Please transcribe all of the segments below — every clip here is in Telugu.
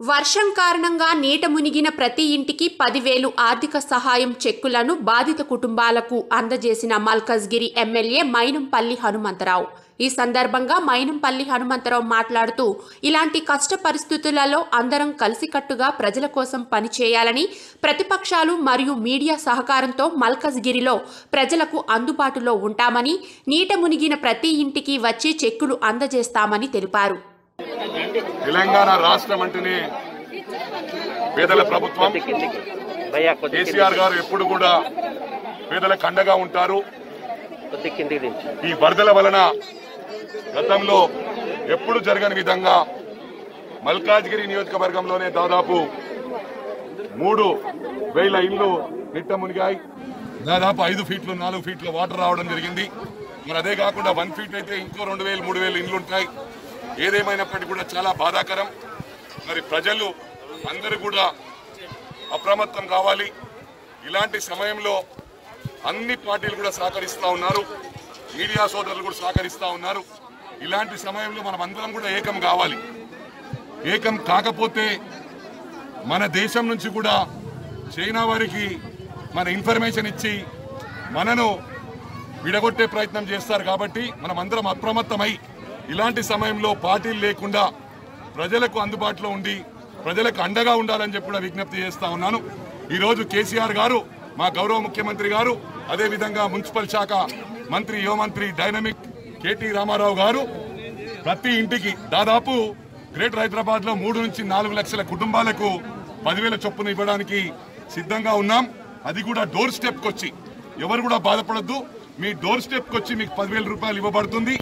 వర్షం కారణంగా నీట మునిగిన ప్రతి ఇంటికి పదివేలు ఆర్థిక సహాయం చెక్కులను బాధిత కుటుంబాలకు అందజేసిన మల్కజ్గిరి ఎమ్మెల్యే మైనంపల్లి హనుమంతరావు. ఈ సందర్భంగా మైనంపల్లి హనుమంతరావు మాట్లాడుతూ ఇలాంటి కష్ట పరిస్థితులలో అందరం కలిసికట్టుగా ప్రజల కోసం పనిచేయాలని ప్రతిపక్షాలు మరియు మీడియా సహకారంతో మల్కజ్గిరిలో ప్రజలకు అందుబాటులో ఉంటామని నీట మునిగిన ప్రతి ఇంటికి వచ్చి చెక్కులు అందజేస్తామని తెలిపారు. తెలంగాణ రాష్ట్రం అంటేనే పేదల ప్రభుత్వం. కేసీఆర్ గారు ఎప్పుడు కూడా పేదలకు అండగా ఉంటారు. ఈ వరదల వలన గతంలో ఎప్పుడు జరగని విధంగా మల్కాజ్గిరి నియోజకవర్గంలోనే దాదాపు మూడు వేల ఇండ్లు నిట్ట మునిగాయి. దాదాపు ఐదు ఫీట్లు నాలుగు ఫీట్ల వాటర్ రావడం జరిగింది. మరి అదే కాకుండా వన్ ఫీట్ అయితే ఇంకో రెండు వేలు మూడు వేలు ఇండ్లు ఉంటాయి. ఏదేమైనప్పటికీ కూడా చాలా బాధాకరం. మరి ప్రజలు అందరూ కూడా అప్రమత్తం కావాలి ఇలాంటి సమయంలో అన్ని పార్టీలు కూడా సహకరిస్తూ ఉన్నారు. మీడియా సోదరులు కూడా సహకరిస్తూ ఉన్నారు. ఇలాంటి సమయంలో మనం అందరం కూడా ఏకం కావాలి. ఏకం కాకపోతే మన దేశం నుంచి కూడా చైనా వారికి మన ఇన్ఫర్మేషన్ ఇచ్చి మనను విడగొట్టే ప్రయత్నం చేస్తారు కాబట్టి మనం అందరం అప్రమత్తమై ఇలాంటి సమయంలో పార్టీలు లేకుండా ప్రజలకు అందుబాటులో ఉండి ప్రజలకు అండగా ఉండాలని చెప్పి కూడా విజ్ఞప్తి చేస్తా ఉన్నాను. ఈరోజు కేసీఆర్ గారు మా గౌరవ ముఖ్యమంత్రి గారు అదేవిధంగా మున్సిపల్ శాఖ మంత్రి యువమంత్రి డైనమిక్ కేటీ రామారావు గారు ప్రతి ఇంటికి దాదాపు గ్రేటర్ హైదరాబాద్లో మూడు నుంచి నాలుగు లక్షల కుటుంబాలకు పదివేల చొప్పున ఇవ్వడానికి సిద్ధంగా ఉన్నాం. అది కూడా డోర్ స్టెప్కి వచ్చి ఎవరు కూడా బాధపడద్దు. మీ డోర్ స్టెప్కి వచ్చి మీకు పదివేల రూపాయలు ఇవ్వబడుతుంది.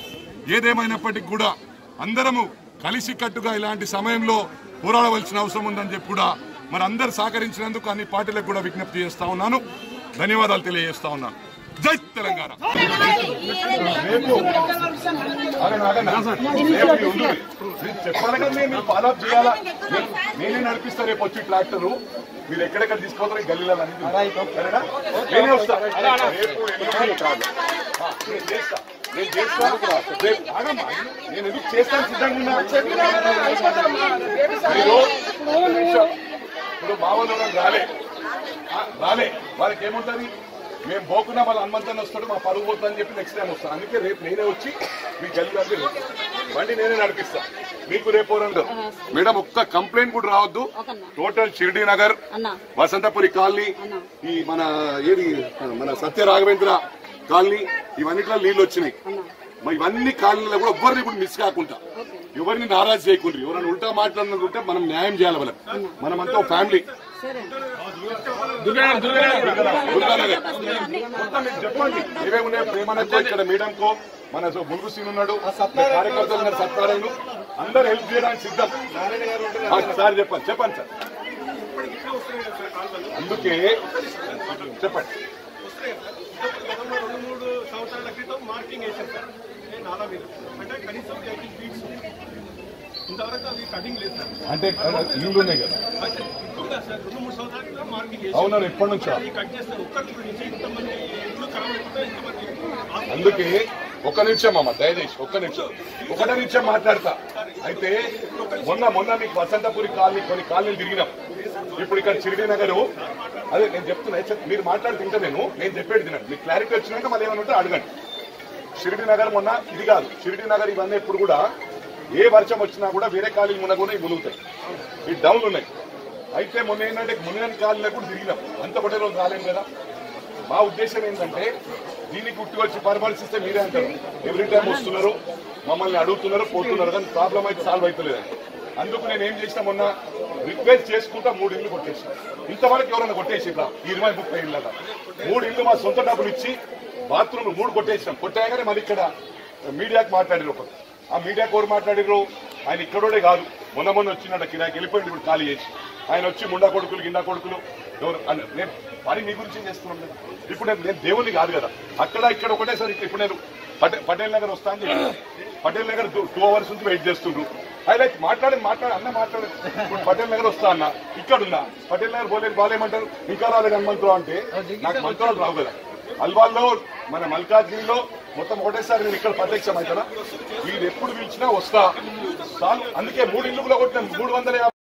ఏదేమైనప్పటికీ కూడా అందరము కలిసి కట్టుగా ఇలాంటి సమయంలో పోరాడవలసిన అవసరం ఉందని చెప్పి కూడా మరి అందరు సహకరించినందుకు అన్ని పార్టీలకు కూడా విజ్ఞప్తి చేస్తా ఉన్నాను. ధన్యవాదాలు తెలియజేస్తా ఉన్నాను. జై తెలంగాణ. చెప్పాలి కదా చేయాలా నేను- నేనే నడిపిస్తా రేపు వచ్చి ట్రాక్టర్ మీరు ఎక్కడెక్కడ గల్లీలలో సరేనా? నేనే వస్తా రేపు నేను రేపు ఆగమ్మా. ఎందుకు చేస్తాను సిద్ధంగా ఉన్నా? మీరు ఇప్పుడు మా వాళ్ళు ఎవరైనా రాలే. రాలే వాళ్ళకి ఏముంటది? మేము పోకున్నా వాళ్ళ హనుమంతన్ వస్తాడు మా పరుగు పోతుందని చెప్పి నెక్స్ట్ టైం వస్తాను అందుకే రేపు నేనే వచ్చి మీ గల్లి. బండి నేనే నడిపిస్తా. మీకు రేపు ఎవరన్నా మేడం ఒక్క కంప్లైంట్ కూడా రావద్దు. టోటల్ షిర్డీ నగర్ వసంతపురి కాలనీ ఈ మన ఏది? మన సత్య రాఘవేంద్ర కాలనీ ఇవన్నిట్లో నీళ్ళు వచ్చినాయి. మరి ఇవన్నీ కాలనీలో కూడా ఎవరిని కూడా మిస్ కాకుండా ఎవరిని నారాజు చేయకుండా ఎవరైనా ఉల్టా మాట్లాడినట్టుంటే మనం న్యాయం చేయాలి వాళ్ళకి. మనమంతా ఒక ఫ్యామిలీ. చెప్పండి ఏమేమి ఉన్నాయో ప్రేమనకో ఇక్కడ మేడంకో మన ములుగు సీన్ ఉన్నాడు కార్యకర్తలు ఉన్నారు సత్కారాలు అందరు హెల్ప్ చేయడానికి సిద్ధం. ఆ, సార్ చెప్పండి చెప్పండి సార్. అందుకే చెప్పండి. గతంలో రెండు మూడు సంవత్సరాల క్రితం మార్కింగ్ వేసాం సార్. నేను నాలా మీద. అంటే కనీసం ఎయిటీ ఫీట్స్ ఇంతవరకు అవి కటింగ్ లేదు సార్. అంటే ఇల్లు ఉన్నాయి కదా. సార్ రెండు మూడు సంవత్సరాల క్రితం మార్కింగ్ వేసాం అవునా ఎప్పటి నుంచా? కట్ చేస్తే ఒక్కటి నుంచి ఇంతమంది ఇల్లు ఖరాబ్ అయిపోతే ఇంతమంది అందుకే ఒక్క నిమిషం అమ్మ దయచేసి ఒక్క నిమిషం. ఒకటే నిమిషం మాట్లాడతా. అయితే మొన్న మొన్న మీకు వసంతపురి కాలనీ కొన్ని కాలనీలు తిరిగినాం. ఇప్పుడు ఇక్కడ చిరిడి నగరు. అదే నేను చెప్తున్నా మీరు మాట్లాడుతూ ఇంకా నేను నేను చెప్పేది తినండి మీకు క్లారిటీ వచ్చినాక మళ్ళీ ఏమైనా ఉంటే అడగండి. షిరిడి నగర్ మొన్న ఇది కాదు. షిరిడి నగర్ ఇవన్నీ ఇప్పుడు కూడా ఏ వర్షం వచ్చినా కూడా వేరే కాలనీ మొన్న కూడా ఇవి మునుగుతాయి. ఈ డౌన్ ఉన్నాయి. అయితే మొన్న ఏంటంటే మునిగని కాలనీ కూడా తిరిగినాం. అంత ఒకటే రోజు రాలేం కదా? మా ఉద్దేశం ఏంటంటే దీనికి గుర్తు వచ్చి పరామర్శిస్తే మీరే అంటారు. ఎవ్రీ టైం వస్తున్నారు మమ్మల్ని అడుగుతున్నారు పోతున్నారు కానీ ప్రాబ్లం అయితే సాల్వ్ అవుతలేదు అందుకు నేను ఏం చేసిన మొన్న రిక్వెస్ట్ చేసుకుంటా మూడు ఇల్లు కొట్టేసిన ఇంతవరకు ఎవరైనా కొట్టేసిరా ఈ ఇరవై ముప్పై ఇళ్ళ మూడు ఇల్లు మా సొంత డబ్బులు ఇచ్చి బాత్రూమ్ మూడు కొట్టేసినాం. కొట్టాయగానే మళ్ళీ ఇక్కడ మీడియాకి మాట్లాడారు ఒకరు. ఆ మీడియాకి ఎవరు మాట్లాడారు ఆయన ఇక్కడోడే కాదు. మొన్న మొన్న వచ్చినాడు కిరాకి వెళ్ళిపోయింది ఇప్పుడు ఖాళీ చేసి. ఆయన వచ్చి ముండా కొడుకులు గిండా కొడుకులు ఎవరు నేను పని మీ గురించి చేస్తున్నాను కదా. ఇప్పుడు నేను నేను దేవుని కాదు కదా. అక్కడ ఇక్కడ ఒకటేసారి ఇప్పుడు నేను పటే పటేల్ నగర్ వస్తా అని పటేల్ నగర్ టూ అవర్స్ నుంచి వెయిట్ చేస్తుండ్రు. హైలైట్ మాట్లాడి మాట్లాడి అన్న మాట్లాడి. ఇప్పుడు పటేల్ నగర్ వస్తా అన్న ఇక్కడ ఉన్నా పటేల్ నగర్ పోలేదు బాలేమంటారు ఇంకా రాలేదు హనుమంతురావు అంటే నాకు మంత్రాలు రావు కదా. అల్వాల్లో మన మల్కాజ్గిరిలో మొత్తం ఒకటేసారి నేను ఇక్కడ ప్రత్యక్షం అవుతానా? మీరు ఎప్పుడు పిలిచినా వస్తా. చాలు అందుకే మూడు ఇల్లు కూడా కొట్టిన మూడు వందల యాభై